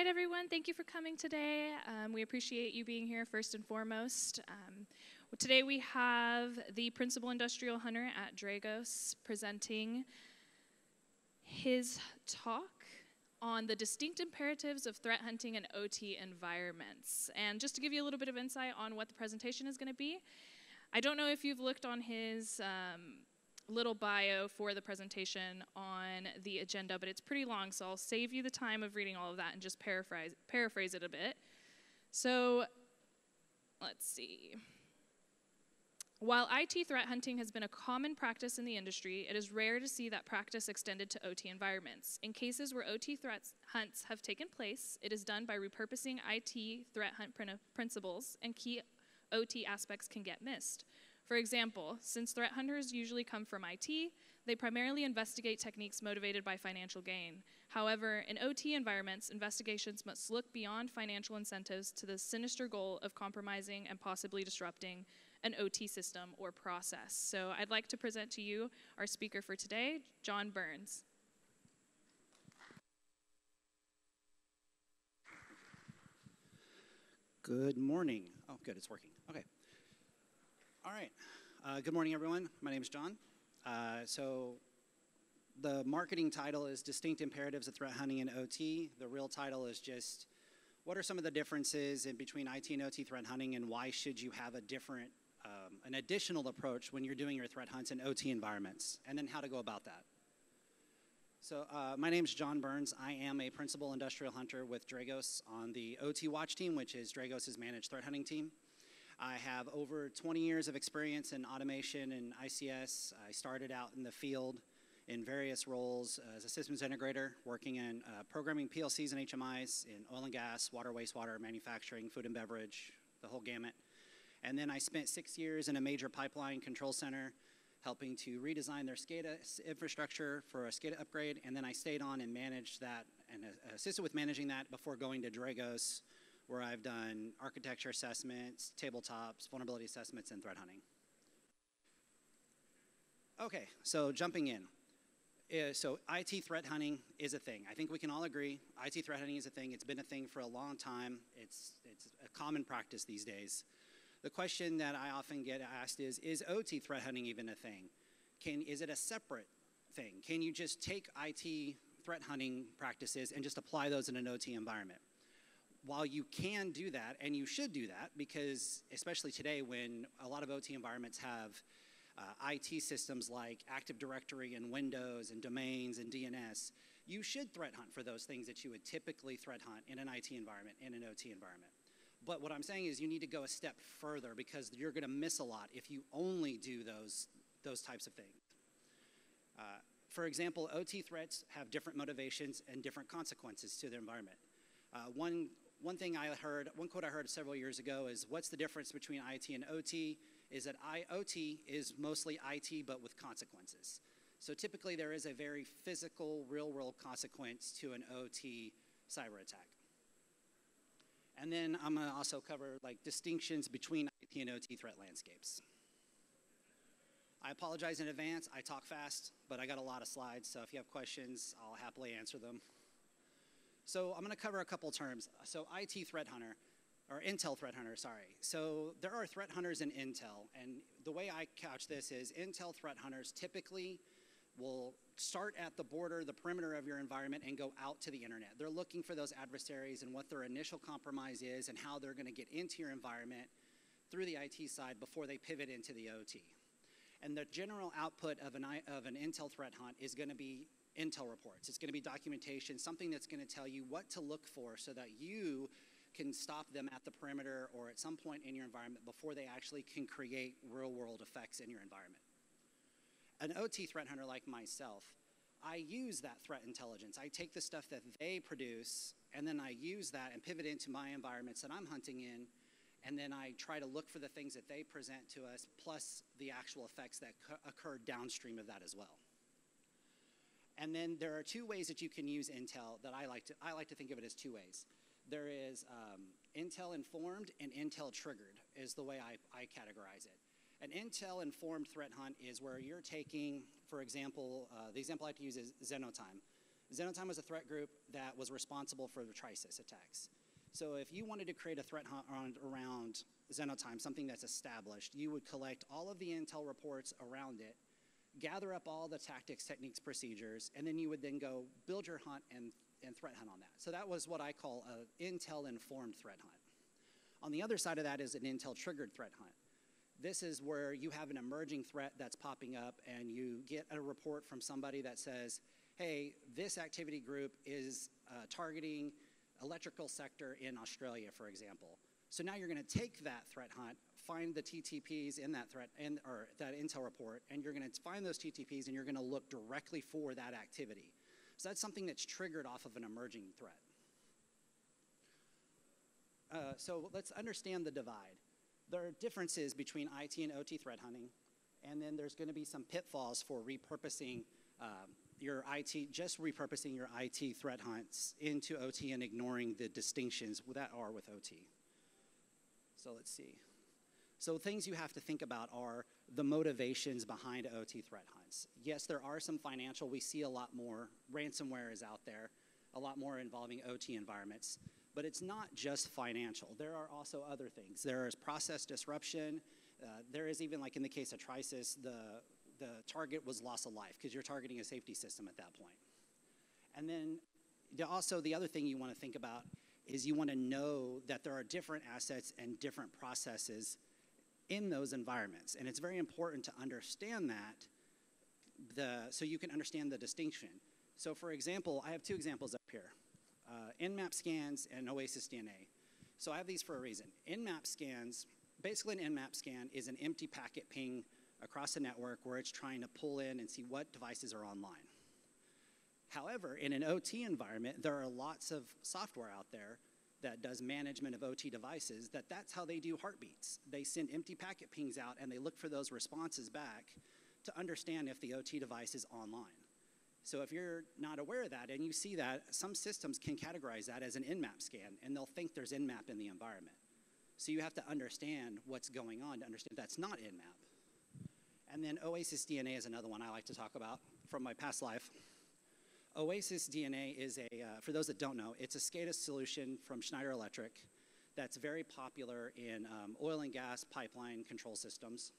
right, everyone, thank you for coming today. Um, we appreciate you being here first and foremost. Um, today we have the principal industrial hunter at Dragos presenting his talk on the distinct imperatives of threat hunting and OT environments. And just to give you a little bit of insight on what the presentation is going to be, I don't know if you've looked on his um, little bio for the presentation on the agenda, but it's pretty long, so I'll save you the time of reading all of that and just paraphrase, paraphrase it a bit. So let's see. While IT threat hunting has been a common practice in the industry, it is rare to see that practice extended to OT environments. In cases where OT threat hunts have taken place, it is done by repurposing IT threat hunt principles, and key OT aspects can get missed. For example, since threat hunters usually come from IT, they primarily investigate techniques motivated by financial gain. However, in OT environments, investigations must look beyond financial incentives to the sinister goal of compromising and possibly disrupting an OT system or process. So I'd like to present to you our speaker for today, John Burns. Good morning. Oh, good, it's working. Okay. All right. Uh, good morning, everyone. My name is John. Uh, so, the marketing title is Distinct Imperatives of Threat Hunting and OT. The real title is just what are some of the differences in between IT and OT threat hunting, and why should you have a different um, an additional approach when you're doing your threat hunts in OT environments, and then how to go about that. So uh, my name is John Burns. I am a principal industrial hunter with Dragos on the OT Watch team, which is Dragos' managed threat hunting team. I have over 20 years of experience in automation and ICS. I started out in the field in various roles as a systems integrator, working in uh, programming PLCs and HMIs in oil and gas, water, wastewater, manufacturing, food and beverage, the whole gamut. And then I spent six years in a major pipeline control center helping to redesign their SCADA infrastructure for a SCADA upgrade. And then I stayed on and managed that and uh, assisted with managing that before going to Dragos, where I've done architecture assessments, tabletops, vulnerability assessments, and threat hunting. Okay, so jumping in. Uh, so IT threat hunting is a thing. I think we can all agree IT threat hunting is a thing. It's been a thing for a long time. It's, it's a common practice these days. The question that I often get asked is Is OT threat hunting even a thing? Can, is it a separate thing? Can you just take IT threat hunting practices and just apply those in an OT environment? While you can do that, and you should do that, because especially today when a lot of OT environments have uh, IT systems like Active Directory and Windows and domains and DNS, you should threat hunt for those things that you would typically threat hunt in an IT environment, in an OT environment. But what I'm saying is you need to go a step further because you're going to miss a lot if you only do those, those types of things. Uh, for example, OT threats have different motivations and different consequences to their environment. Uh, one, one thing I heard, one quote I heard several years ago is, what's the difference between IT and OT? Is that IoT is mostly IT but with consequences. So typically there is a very physical, real world consequence to an OT cyber attack. And then I'm to also cover like distinctions between IT and OT threat landscapes. I apologize in advance. I talk fast, but I got a lot of slides, so if you have questions, I'll happily answer them. So I'm going to cover a couple terms. So IT threat hunter, or Intel threat hunter, sorry. So there are threat hunters in Intel, and the way I couch this is Intel threat hunters typically will start at the border, the perimeter of your environment, and go out to the internet. They're looking for those adversaries and what their initial compromise is and how they're going to get into your environment through the IT side before they pivot into the OT. And the general output of an, of an Intel threat hunt is going to be Intel reports. It's going to be documentation, something that's going to tell you what to look for so that you can stop them at the perimeter or at some point in your environment before they actually can create real world effects in your environment an OT threat hunter like myself, I use that threat intelligence. I take the stuff that they produce and then I use that and pivot into my environments that I'm hunting in. And then I try to look for the things that they present to us, plus the actual effects that occur downstream of that as well. And then there are two ways that you can use Intel that I like to, I like to think of it as two ways. There is um, Intel informed and Intel triggered, is the way I, I categorize it. An intel informed threat hunt is where you're taking, for example, uh, the example I like to use is Xenotime. Zenotime was a threat group that was responsible for the Trisis attacks. So if you wanted to create a threat hunt around, Xenotime, something that's established, you would collect all of the intel reports around it, gather up all the tactics, techniques, procedures, and then you would then go build your hunt and, and threat hunt on that. So that was what I call an intel-informed threat hunt. On the other side of that is an intel-triggered threat hunt. This is where you have an emerging threat that's popping up and you get a report from somebody that says, hey, this activity group is uh, targeting electrical sector in Australia, for example. So now you're going to take that threat hunt, find the TTPs in that threat and or that intel report, and you're going to find those TTPs and you're going to look directly for that activity. So that's something that's triggered off of an emerging threat. Uh, so let's understand the divide. There are differences between IT and OT threat hunting, and then there's going to be some pitfalls for repurposing um, your IT, just repurposing your IT threat hunts into OT and ignoring the distinctions that are with OT. So let's see. So things you have to think about are the motivations behind OT threat hunts. Yes, there are some financial. We see a lot more. Ransomware is out there, a lot more involving OT environments. But it's not just financial. There are also other things. There is process disruption. Uh, there is even, like in the case of Trisis, the, the target was loss of life because you're targeting a safety system at that point. And then also the other thing you want to think about is you want to know that there are different assets and different processes in those environments. And it's very important to understand that the, so you can understand the distinction. So for example, I have two examples up here, uh, Nmap scans and Oasis DNA. So I have these for a reason. Nmap scans, basically an Nmap scan is an empty packet ping across the network where it's trying to pull in and see what devices are online. However, in an OT environment, there are lots of software out there that does management of OT devices, that that's how they do heartbeats. They send empty packet pings out and they look for those responses back to understand if the OT device is online. So if you're not aware of that and you see that, some systems can categorize that as an Nmap scan and they'll think there's Nmap in the environment. So you have to understand what's going on to understand that's not Nmap. And then Oasis DNA is another one I like to talk about from my past life. Oasis DNA is a, uh, for those that don't know, it's a SCADA solution from Schneider Electric that's very popular in um, oil and gas pipeline control systems.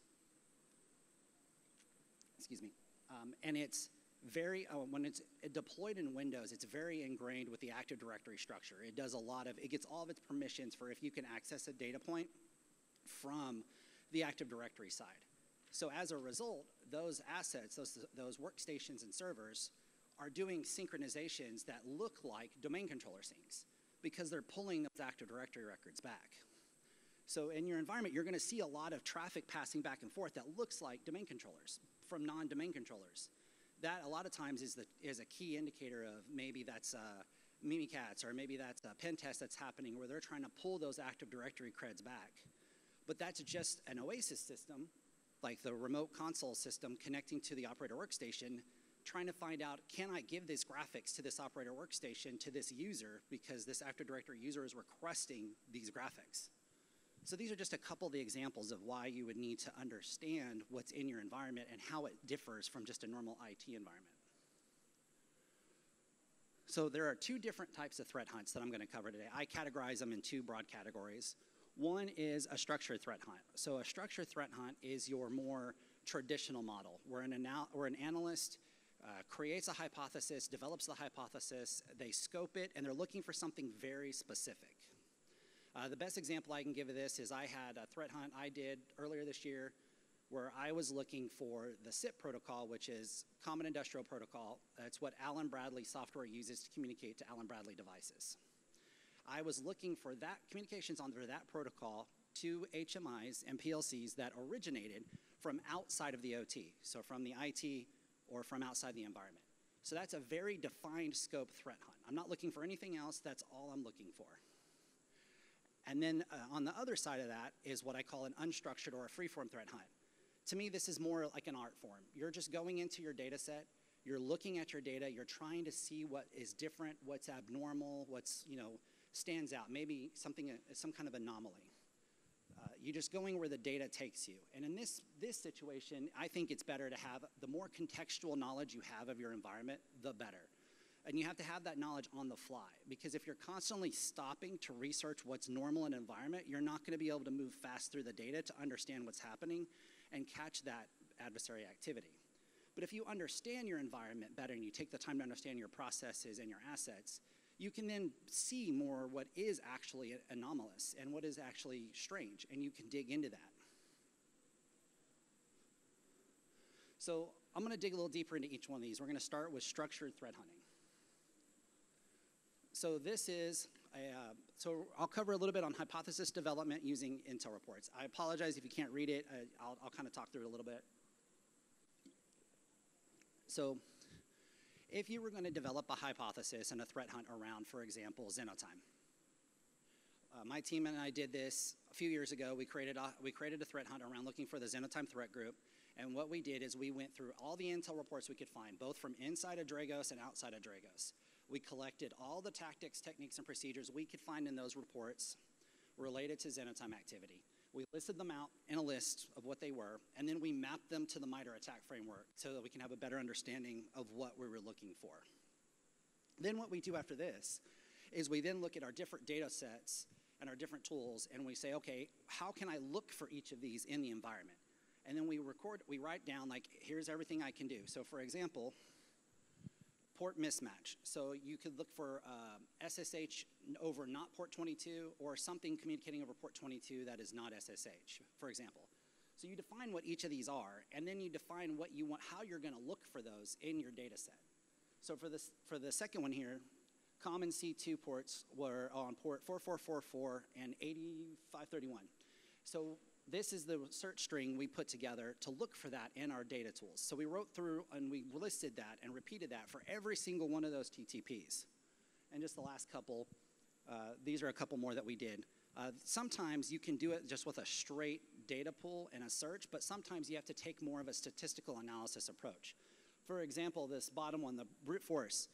Excuse me. Um, and it's very, uh, when it's deployed in Windows, it's very ingrained with the Active Directory structure. It does a lot of, it gets all of its permissions for if you can access a data point from the Active Directory side. So as a result, those assets, those, those workstations and servers are doing synchronizations that look like domain controller syncs because they're pulling those Active Directory records back. So in your environment, you're going to see a lot of traffic passing back and forth that looks like domain controllers from non-domain controllers. That a lot of times is, the, is a key indicator of maybe that's uh, Mimikatz or maybe that's a pen test that's happening where they're trying to pull those Active Directory creds back. But that's just an OASIS system, like the remote console system connecting to the operator workstation trying to find out, can I give these graphics to this operator workstation to this user because this Active Directory user is requesting these graphics. So these are just a couple of the examples of why you would need to understand what's in your environment and how it differs from just a normal IT environment. So there are two different types of threat hunts that I'm going to cover today. I categorize them in two broad categories. One is a structured threat hunt. So a structured threat hunt is your more traditional model, where an, where an analyst uh, creates a hypothesis, develops the hypothesis, they scope it, and they're looking for something very specific. Uh, the best example I can give of this is I had a threat hunt I did earlier this year where I was looking for the CIP protocol, which is Common Industrial Protocol. That's what Allen Bradley software uses to communicate to Allen Bradley devices. I was looking for that communications under that protocol to HMIs and PLCs that originated from outside of the OT, so from the IT or from outside the environment. So that's a very defined scope threat hunt. I'm not looking for anything else, that's all I'm looking for. And then uh, on the other side of that is what I call an unstructured or a free-form threat hunt. To me, this is more like an art form. You're just going into your data set, you're looking at your data, you're trying to see what is different, what's abnormal, what's, you know, stands out, maybe something, uh, some kind of anomaly. You're just going where the data takes you. And in this, this situation, I think it's better to have the more contextual knowledge you have of your environment, the better. And you have to have that knowledge on the fly because if you're constantly stopping to research what's normal in an environment, you're not going to be able to move fast through the data to understand what's happening and catch that adversary activity. But if you understand your environment better and you take the time to understand your processes and your assets, you can then see more what is actually anomalous and what is actually strange, and you can dig into that. So I'm going to dig a little deeper into each one of these. We're going to start with structured threat hunting. So this is, a, uh, so I'll cover a little bit on hypothesis development using Intel reports. I apologize if you can't read it. Uh, I'll, I'll kind of talk through it a little bit. So if you were going to develop a hypothesis and a threat hunt around, for example, Xenotime. Uh, my team and I did this a few years ago. We created, a, we created a threat hunt around looking for the Xenotime threat group. And what we did is we went through all the intel reports we could find, both from inside of Dragos and outside of Dragos. We collected all the tactics, techniques, and procedures we could find in those reports related to Xenotime activity. We listed them out in a list of what they were, and then we mapped them to the MITRE ATT&CK framework so that we can have a better understanding of what we were looking for. Then what we do after this is we then look at our different data sets and our different tools, and we say, okay, how can I look for each of these in the environment? And then we record, we write down, like, here's everything I can do. So for example, port mismatch. So you could look for uh, SSH over not port 22 or something communicating over port 22 that is not SSH, for example. So you define what each of these are, and then you define what you want, how you're going to look for those in your data set. So for, this, for the second one here, common C2 ports were on port 4444 and 8531. So this is the search string we put together to look for that in our data tools. So we wrote through and we listed that and repeated that for every single one of those TTPs. And just the last couple, uh, these are a couple more that we did. Uh, sometimes you can do it just with a straight data pool and a search, but sometimes you have to take more of a statistical analysis approach. For example, this bottom one, the brute force.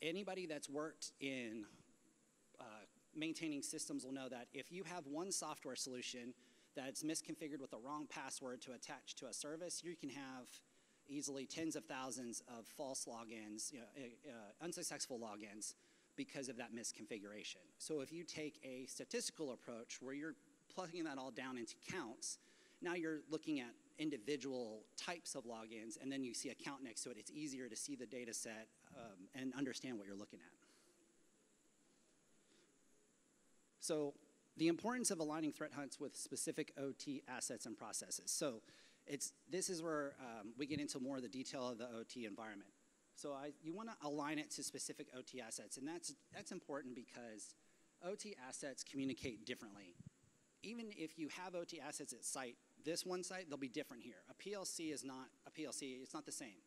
Anybody that's worked in uh, maintaining systems will know that if you have one software solution that it's misconfigured with the wrong password to attach to a service, you can have easily tens of thousands of false logins, you know, uh, uh, unsuccessful logins because of that misconfiguration. So if you take a statistical approach where you're plugging that all down into counts, now you're looking at individual types of logins, and then you see a count next to it. It's easier to see the data set um, and understand what you're looking at. So the importance of aligning threat hunts with specific OT assets and processes. So it's, this is where um, we get into more of the detail of the OT environment. So I, you want to align it to specific OT assets, and that's, that's important because OT assets communicate differently. Even if you have OT assets at site, this one site, they'll be different here. A PLC is not a PLC, it's not the same.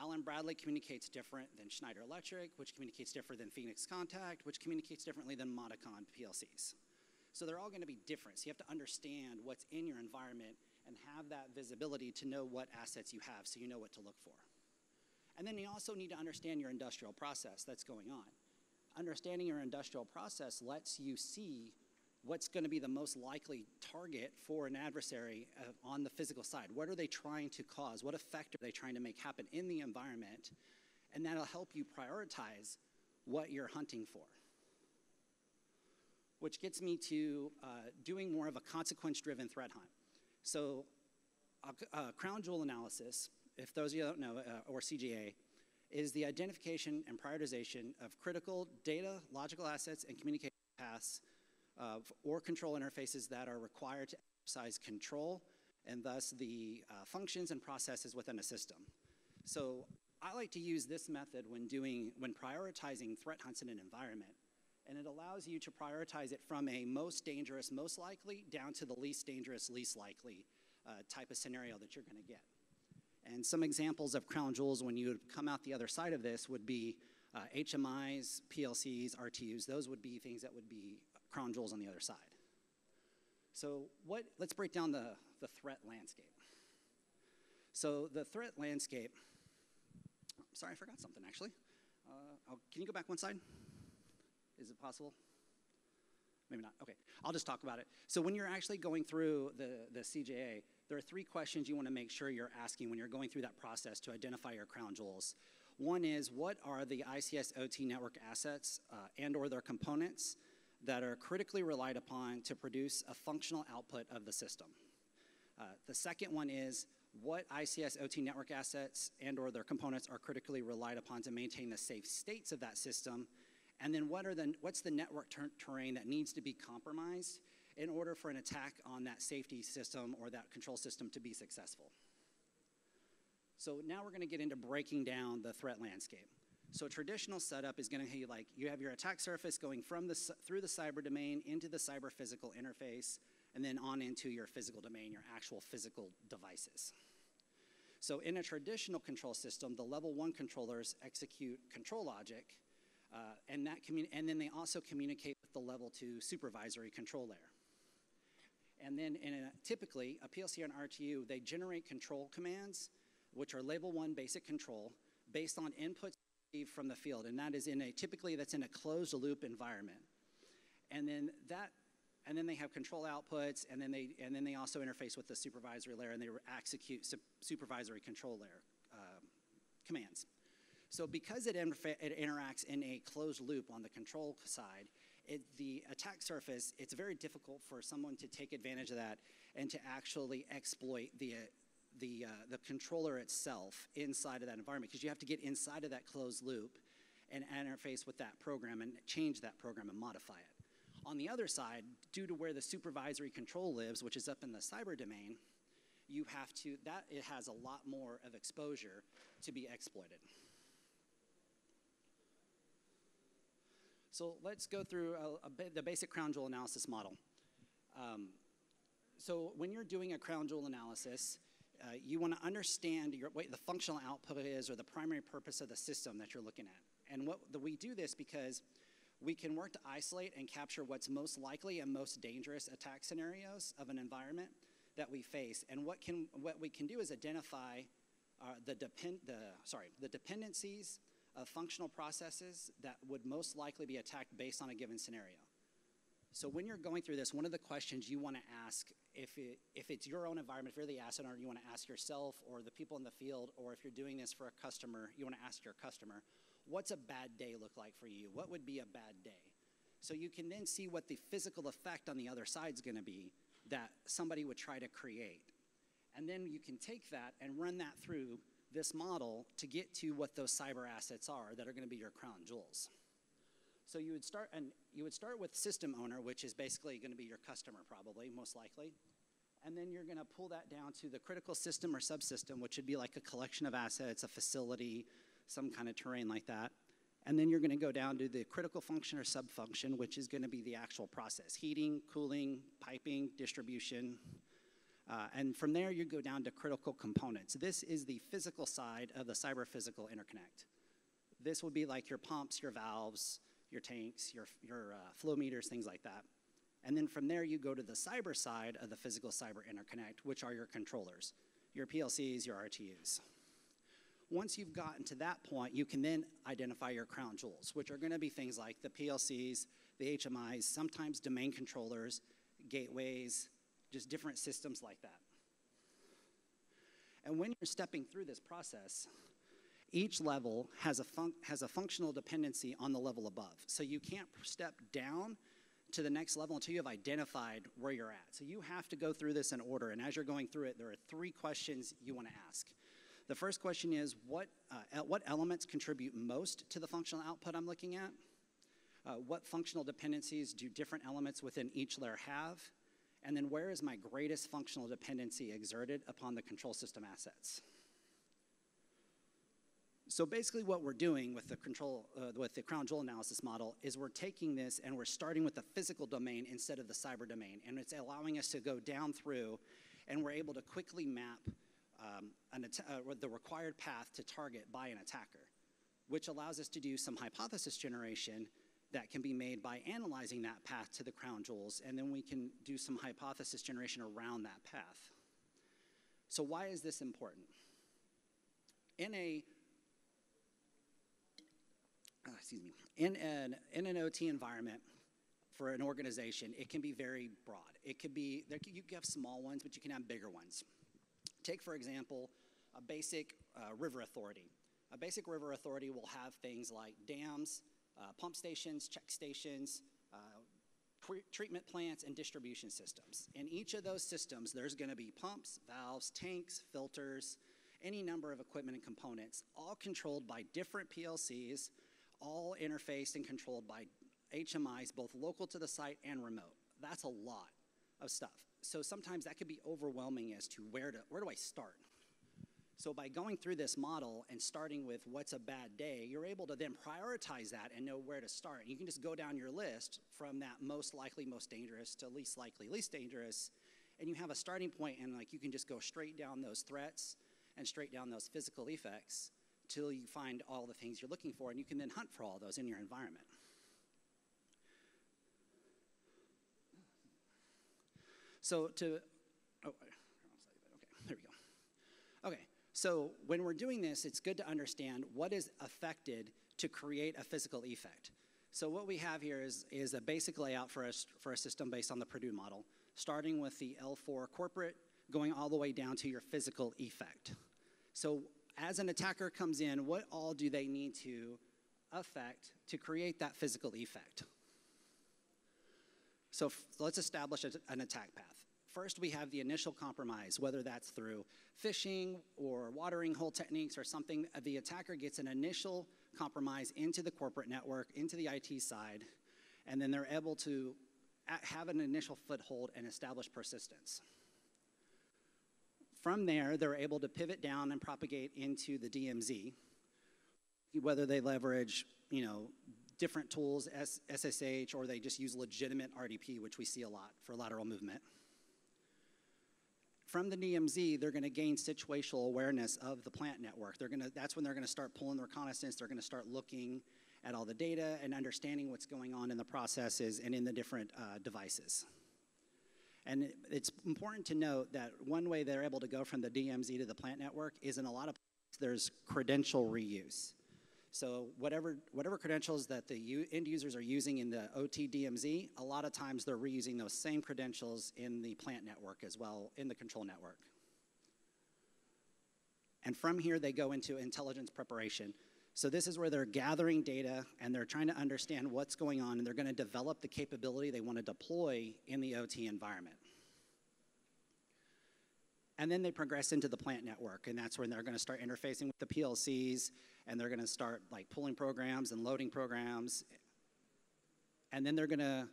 Allen-Bradley communicates different than Schneider Electric, which communicates different than Phoenix Contact, which communicates differently than Modicon PLCs. So they're all going to be different. So you have to understand what's in your environment and have that visibility to know what assets you have so you know what to look for. And then you also need to understand your industrial process that's going on. Understanding your industrial process lets you see what's going to be the most likely target for an adversary uh, on the physical side. What are they trying to cause? What effect are they trying to make happen in the environment? And that'll help you prioritize what you're hunting for which gets me to uh, doing more of a consequence-driven threat hunt. So crown jewel analysis, if those of you don't know, uh, or CJA, is the identification and prioritization of critical data, logical assets, and communication paths or control interfaces that are required to exercise control and thus the uh, functions and processes within a system. So I like to use this method when doing, when prioritizing threat hunts in an environment and it allows you to prioritize it from a most dangerous, most likely, down to the least dangerous, least likely uh, type of scenario that you're going to get. And some examples of crown jewels when you would come out the other side of this would be uh, HMIs, PLCs, RTUs. Those would be things that would be crown jewels on the other side. So what, let's break down the, the threat landscape. So the threat landscape, sorry, I forgot something actually. Uh, oh, can you go back one side? Is it possible? Maybe not. Okay, I'll just talk about it. So when you're actually going through the, the CJA, there are three questions you want to make sure you're asking when you're going through that process to identify your crown jewels. One is what are the ICS OT network assets uh, and or their components that are critically relied upon to produce a functional output of the system. Uh, the second one is what ICS OT network assets and or their components are critically relied upon to maintain the safe states of that system. And then what are the, what's the network ter terrain that needs to be compromised in order for an attack on that safety system or that control system to be successful. So now we're gonna get into breaking down the threat landscape. So a traditional setup is going to be like you have your attack surface going from the through the cyber domain into the cyber physical interface, and then on into your physical domain, your actual physical devices. So in a traditional control system, the level one controllers execute control logic, uh, and that and then they also communicate with the level two supervisory control layer. And then in a, typically a PLC or an RTU, they generate control commands, which are level one basic control, based on inputs from the field, and that is in a typically that's in a closed loop environment. And then that and then they have control outputs, and then they and then they also interface with the supervisory layer, and they execute su supervisory control layer uh, commands. So because it, it interacts in a closed loop on the control side, it, the attack surface, it's very difficult for someone to take advantage of that and to actually exploit the, the, uh, the controller itself inside of that environment because you have to get inside of that closed loop and interface with that program and change that program and modify it. On the other side, due to where the supervisory control lives, which is up in the cyber domain, you have to, that it has a lot more of exposure to be exploited. So let's go through a, a the basic crown jewel analysis model. Um, so when you're doing a crown jewel analysis, uh, you want to understand your, what the functional output is or the primary purpose of the system that you're looking at. And what, the, we do this because we can work to isolate and capture what's most likely and most dangerous attack scenarios of an environment that we face. And what, can, what we can do is identify uh, the, depend, the, sorry, the dependencies of functional processes that would most likely be attacked based on a given scenario. So when you're going through this, one of the questions you want to ask, if, it, if it's your own environment, if you're the asset owner, you want to ask yourself or the people in the field, or if you're doing this for a customer, you want to ask your customer, what's a bad day look like for you? What would be a bad day? So you can then see what the physical effect on the other side is going to be that somebody would try to create. And then you can take that and run that through this model to get to what those cyber assets are that are going to be your crown jewels. So you would start, and you would start with system owner, which is basically going to be your customer probably, most likely. And then you're going to pull that down to the critical system or subsystem, which would be like a collection of assets, a facility, some kind of terrain like that. And then you're going to go down to the critical function or subfunction, which is going to be the actual process heating, cooling, piping, distribution. Uh, and from there, you go down to critical components. This is the physical side of the cyber physical interconnect. This would be like your pumps, your valves, your tanks, your, your uh, flow meters, things like that. And then from there, you go to the cyber side of the physical cyber interconnect, which are your controllers, your PLCs, your RTUs. Once you've gotten to that point, you can then identify your crown jewels, which are going to be things like the PLCs, the HMIs, sometimes domain controllers, gateways, just different systems like that. And when you're stepping through this process, each level has a, func- has a functional dependency on the level above. So you can't step down to the next level until you have identified where you're at. So you have to go through this in order. And as you're going through it, there are three questions you want to ask. The first question is what, uh, what elements contribute most to the functional output I'm looking at? Uh, what functional dependencies do different elements within each layer have? And then where is my greatest functional dependency exerted upon the control system assets? So basically what we're doing with the control, uh, with the crown jewel analysis model is we're taking this and we're starting with the physical domain instead of the cyber domain. And it's allowing us to go down through and we're able to quickly map um, uh, the required path to target by an attacker, which allows us to do some hypothesis generation that can be made by analyzing that path to the crown jewels, and then we can do some hypothesis generation around that path. So why is this important? In a uh, excuse me, in an, in an OT environment for an organization, it can be very broad. It could be, there, you can have small ones, but you can have bigger ones. Take, for example, a basic uh, river authority. a basic river authority will have things like dams, uh, pump stations, check stations, uh, treatment plants, and distribution systems. In each of those systems, there's going to be pumps, valves, tanks, filters, any number of equipment and components, all controlled by different PLCs, all interfaced and controlled by HMIs, both local to the site and remote. That's a lot of stuff. So sometimes that could be overwhelming as to where to where do I start? So by going through this model and starting with what's a bad day, you're able to then prioritize that and know where to start. You can just go down your list from that most likely, most dangerous to least likely, least dangerous, and you have a starting point and like you can just go straight down those threats and straight down those physical effects till you find all the things you're looking for and you can then hunt for all those in your environment. So to, oh, okay, there we go. Okay, so when we're doing this, it's good to understand what is affected to create a physical effect. So what we have here is, is a basic layout for a, for a system based on the Purdue model, starting with the L4 corporate, going all the way down to your physical effect. So as an attacker comes in, what all do they need to affect to create that physical effect? So let's establish a, an attack path. First, we have the initial compromise, whether that's through phishing or watering hole techniques or something. The attacker gets an initial compromise into the corporate network, into the IT side, and then they're able to have an initial foothold and establish persistence. From there, they're able to pivot down and propagate into the DMZ, whether they leverage, you know, different tools, SSH, or they just use legitimate RDP, which we see a lot for lateral movement from the DMZ, they're going to gain situational awareness of the plant network. They're going to, that's when they're going to start pulling the reconnaissance. They're going to start looking at all the data and understanding what's going on in the processes and in the different uh, devices. And it's important to note that one way they're able to go from the DMZ to the plant network is in a lot of places there's credential reuse. So whatever, whatever credentials that the end users are using in the OT DMZ, a lot of times they're reusing those same credentials in the plant network as well, in the control network. And from here, they go into intelligence preparation. So this is where they're gathering data and they're trying to understand what's going on and they're going to develop the capability they want to deploy in the OT environment. And then they progress into the plant network, and that's when they're going to start interfacing with the PLCs, and they're going to start like pulling programs and loading programs. And then they're going to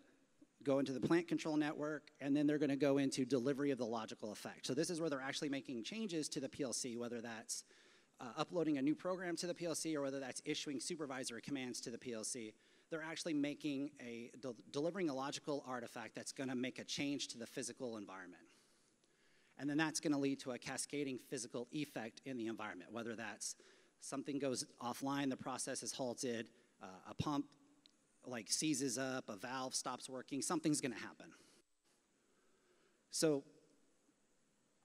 go into the plant control network, and then they're going to go into delivery of the logical effect. So this is where they're actually making changes to the PLC, whether that's uh, uploading a new program to the PLC or whether that's issuing supervisory commands to the PLC. They're actually making a delivering a logical artifact that's going to make a change to the physical environment. And then that's going to lead to a cascading physical effect in the environment, whether that's something goes offline, the process is halted, uh, a pump like seizes up, a valve stops working, something's going to happen. So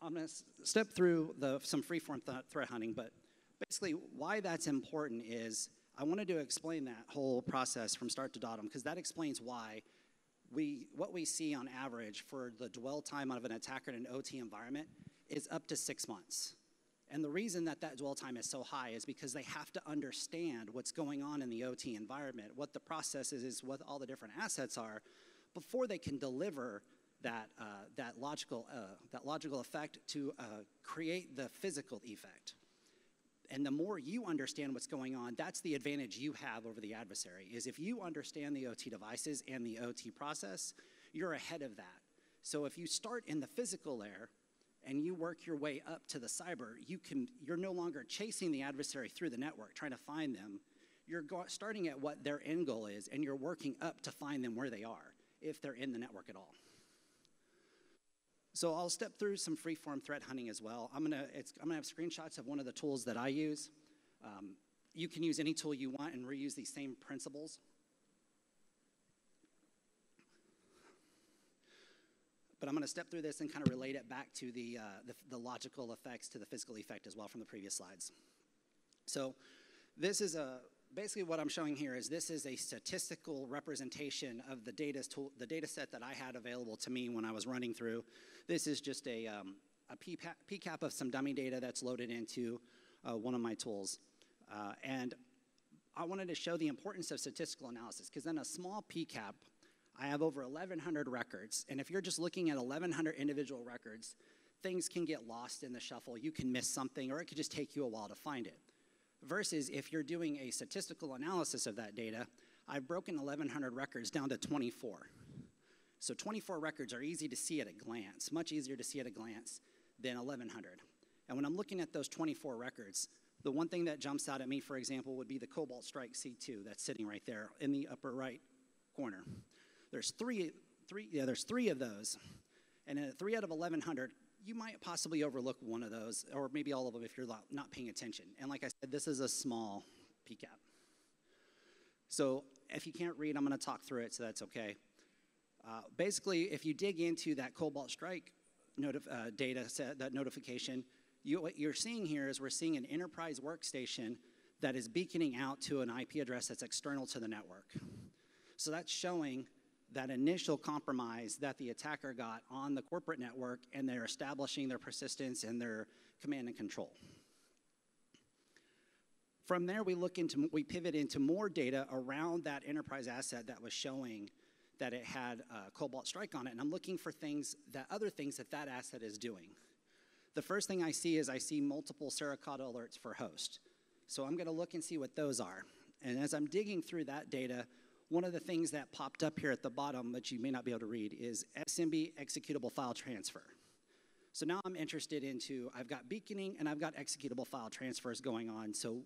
I'm going to step through the, some freeform th threat hunting, but basically why that's important is I wanted to explain that whole process from start to bottom because that explains why we, what we see on average for the dwell time of an attacker in an OT environment is up to six months. And the reason that that dwell time is so high is because they have to understand what's going on in the OT environment, what the process is, what all the different assets are, before they can deliver that, uh, that, logical, uh, that logical effect to uh, create the physical effect. And the more you understand what's going on, that's the advantage you have over the adversary, is if you understand the OT devices and the OT process, you're ahead of that. So if you start in the physical layer and you work your way up to the cyber, you can, you're no longer chasing the adversary through the network, trying to find them. You're starting at what their end goal is, and you're working up to find them where they are, if they're in the network at all. So I'll step through some free-form threat hunting as well. I'm gonna, I'm gonna have screenshots of one of the tools that I use. Um, you can use any tool you want and reuse these same principles. But I'm to step through this and kind of relate it back to the, uh, the, the, logical effects to the physical effect as well from the previous slides. So this is a, basically what I'm showing here is this is a statistical representation of the data, the data set that I had available to me when I was running through. This is just a, um, a PCAP of some dummy data that's loaded into uh, one of my tools. Uh, and I wanted to show the importance of statistical analysis because in a small PCAP, I have over 1,100 records. And if you're just looking at 1,100 individual records, things can get lost in the shuffle. You can miss something, or it could just take you a while to find it. Versus if you're doing a statistical analysis of that data, I've broken 1,100 records down to 24. So 24 records are easy to see at a glance, much easier to see at a glance than 1,100. And when I'm looking at those 24 records, the one thing that jumps out at me, for example, would be the Cobalt Strike C2 that's sitting right there in the upper right corner. There's three, three, yeah, there's three of those. And at three out of 1,100, you might possibly overlook one of those, or maybe all of them if you're not paying attention. And like I said, this is a small PCAP. So if you can't read, I'm going to talk through it, so that's okay. Uh, basically, if you dig into that Cobalt Strike uh, data set, that notification, you, what you're seeing here is we're seeing an enterprise workstation that is beaconing out to an IP address that's external to the network. So that's showing that initial compromise that the attacker got on the corporate network and they're establishing their persistence and their command and control. From there, we look into, we pivot into more data around that enterprise asset that was showing that it had a Cobalt Strike on it, and I'm looking for things that other things that that asset is doing. The first thing I see is I see multiple Suricata alerts for host. So I'm going to look and see what those are. And as I'm digging through that data, one of the things that popped up here at the bottom that you may not be able to read is SMB executable file transfer. So now I'm interested into, I've got beaconing and I've got executable file transfers going on. So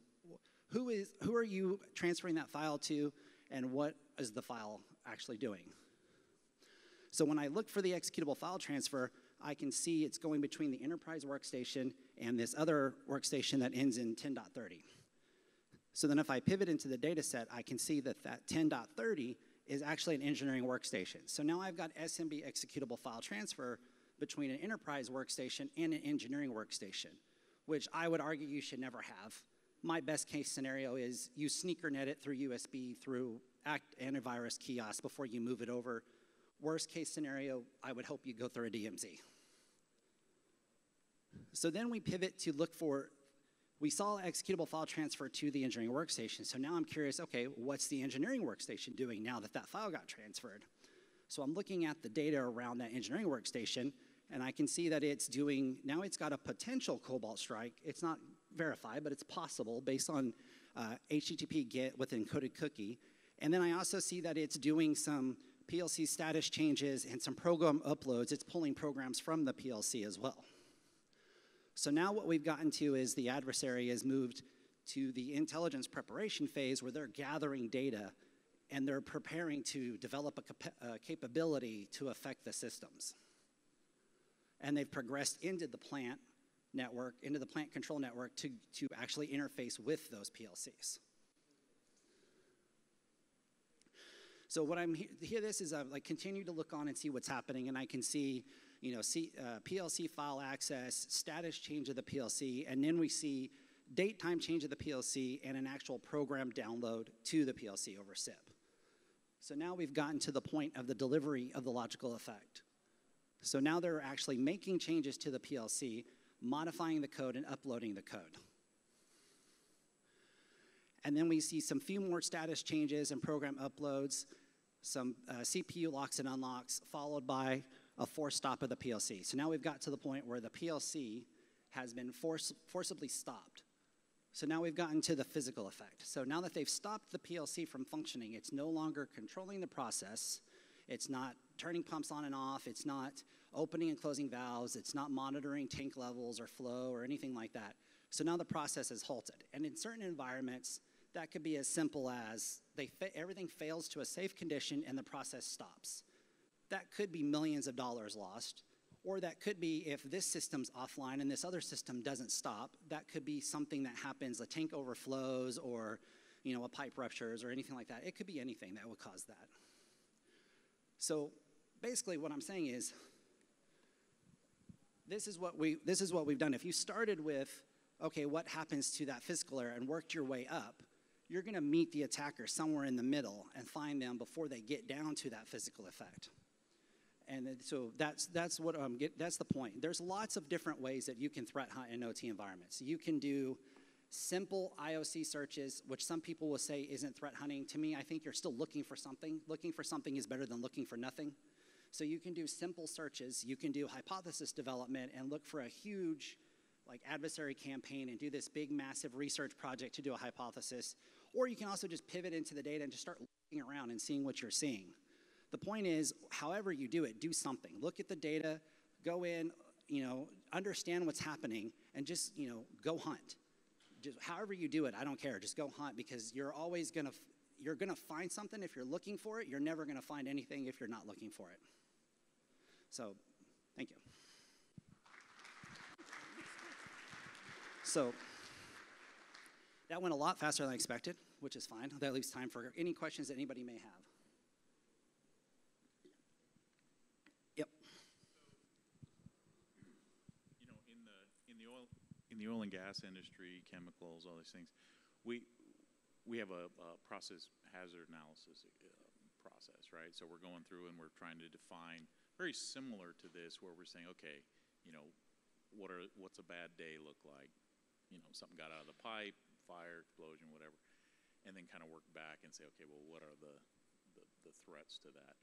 who, is, who are you transferring that file to and what is the file actually doing? So when I look for the executable file transfer, I can see it's going between the enterprise workstation and this other workstation that ends in 10.30. So then if I pivot into the data set, I can see that that 10.30 is actually an engineering workstation. So now I've got SMB executable file transfer between an enterprise workstation and an engineering workstation, which I would argue you should never have. My best case scenario is you sneaker net it through USB through Act antivirus kiosk before you move it over. Worst case scenario, I would hope you go through a DMZ. So then we pivot to look for we saw executable file transfer to the engineering workstation. So now I'm curious, okay, what's the engineering workstation doing now that that file got transferred? So I'm looking at the data around that engineering workstation, and I can see that it's doing, now it's got a potential Cobalt strike. It's not verified, but it's possible based on uh, HTTP GET with encoded cookie. And then I also see that it's doing some PLC status changes and some program uploads. It's pulling programs from the PLC as well. So now what we've gotten to is the adversary has moved to the intelligence preparation phase where they're gathering data and they're preparing to develop a, cap- a capability to affect the systems. And they've progressed into the plant network, into the plant control network to, to actually interface with those PLCs. So what I'm here, this is I uh, like continue to look on and see what's happening, and I can see you know, C, uh, PLC file access, status change of the PLC, and then we see date time change of the PLC and an actual program download to the PLC over CIP. So now we've gotten to the point of the delivery of the logical effect. So now they're actually making changes to the PLC, modifying the code and uploading the code. And then we see some few more status changes and program uploads, some uh, CPU locks and unlocks, followed by a forced stop of the PLC. So now we've got to the point where the PLC has been force, forcibly stopped. So now we've gotten to the physical effect. So now that they've stopped the PLC from functioning, it's no longer controlling the process. It's not turning pumps on and off. It's not opening and closing valves. It's not monitoring tank levels or flow or anything like that. So now the process is halted. And in certain environments, that could be as simple as they fa- everything fails to a safe condition and the process stops that could be millions of dollars lost. Or that could be if this system's offline and this other system doesn't stop, that could be something that happens, a tank overflows or you know, a pipe ruptures or anything like that. It could be anything that would cause that. So basically what I'm saying is this is what we this is what we've done. If you started with okay, what happens to that physical error and worked your way up, you're going to meet the attacker somewhere in the middle and find them before they get down to that physical effect. And so that's, that's what um, get, that's the point. There's lots of different ways that you can threat hunt in OT environments. You can do simple IOC searches, which some people will say isn't threat hunting. To me, I think you're still looking for something. Looking for something is better than looking for nothing. So you can do simple searches, you can do hypothesis development and look for a huge like adversary campaign and do this big massive research project to do a hypothesis. Or you can also just pivot into the data and just start looking around and seeing what you're seeing. The point is, however you do it, do something. Look at the data, go in, you know, understand what's happening, and just, you know, go hunt. Just however you do it, I don't care. Just go hunt because you're always gonna you're gonna find something if you're looking for it. You're never gonna find anything if you're not looking for it. So, thank you. So, that went a lot faster than I expected, which is fine. That leaves time for any questions that anybody may have. Yep. You know, in the, in the oil, in the oil and gas industry, chemicals, all these things, we, we have a, a process hazard analysis uh, process, right? So we're going through and we're trying to define, very similar to this, where we're saying, okay, you know, what are, what's a bad day look like? You know, something got out of the pipe, fire, explosion, whatever. And then kind of work back and say, okay, well, what are the, the, the threats to that?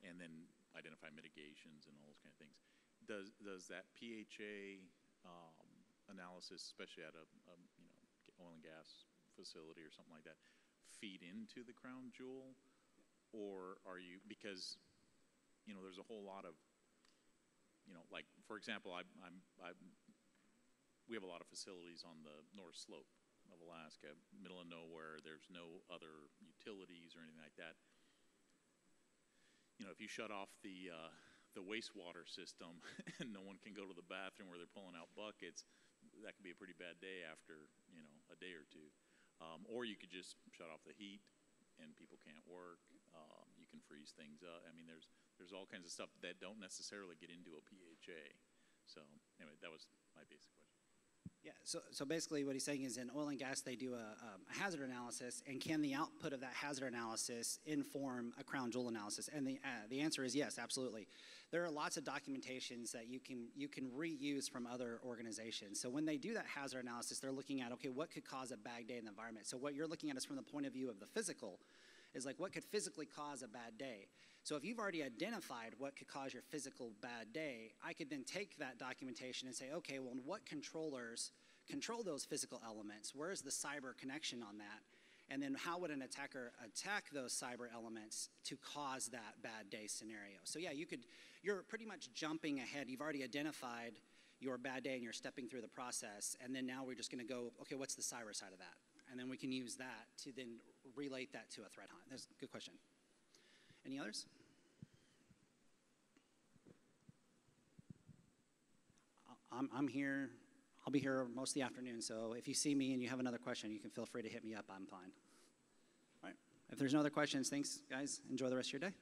And then identify mitigations and all those kind of things. Does, does that PHA um, analysis, especially at a, a, you know, oil and gas facility or something like that, feed into the crown jewel? Or are you, because, you know, there's a whole lot of, you know, like, for example, I, I'm, I'm, we have a lot of facilities on the north slope of Alaska, middle of nowhere. There's no other utilities or anything like that. You know, if you shut off the uh, the wastewater system and no one can go to the bathroom where they're pulling out buckets, that could be a pretty bad day after you know a day or two. Um, or you could just shut off the heat and people can't work. Um, you can freeze things up. I mean, there's there's all kinds of stuff that don't necessarily get into a PHA. So anyway, that was my basic question. Yeah, so, so basically what he's saying is in oil and gas, they do a, a hazard analysis, and can the output of that hazard analysis inform a crown jewel analysis? And the, uh, the answer is yes, absolutely. There are lots of documentations that you can, you can reuse from other organizations. So when they do that hazard analysis, they're looking at, okay, what could cause a bad day in the environment? So what you're looking at is from the point of view of the physical, is like what could physically cause a bad day? So if you've already identified what could cause your physical bad day, I could then take that documentation and say, okay, well, what controllers control those physical elements? Where is the cyber connection on that? And then how would an attacker attack those cyber elements to cause that bad day scenario? So yeah, you could, you're pretty much jumping ahead. You've already identified your bad day and you're stepping through the process. And then now we're just gonna go, okay, what's the cyber side of that? And then we can use that to then relate that to a threat hunt. That's a good question. Any others? I'm, I'm here. I'll be here most of the afternoon, so if you see me and you have another question, you can feel free to hit me up. I'm fine. All right. If there's no other questions, thanks, guys. Enjoy the rest of your day.